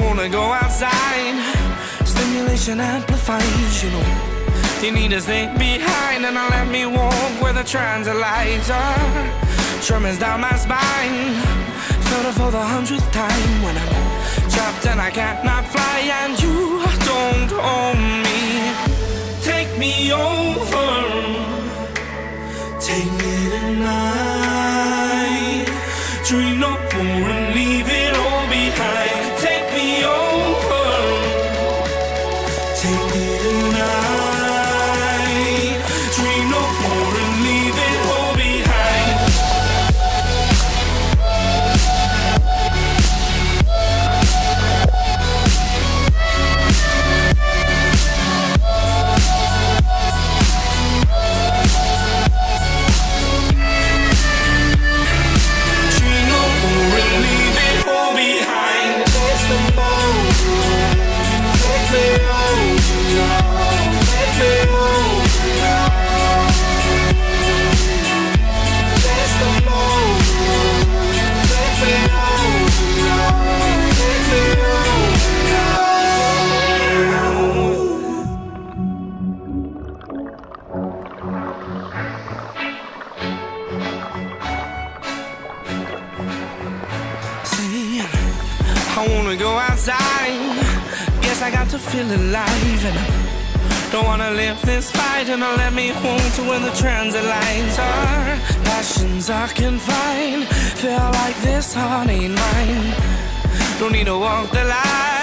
wanna go outside. Stimulation amplifies, you know. You need to stay behind and I let me walk where the transit lights are. Tremors down my spine. Felt it for the hundredth time when I'm trapped and I cannot fly and you don't own me. Take me over. Take me tonight. Dream Take wanna go outside. Guess I got to feel alive and I don't wanna live this fight and I let me home to where the transit lines are. Passions are confined. Feel like this heart ain't mine. Don't need to walk the line.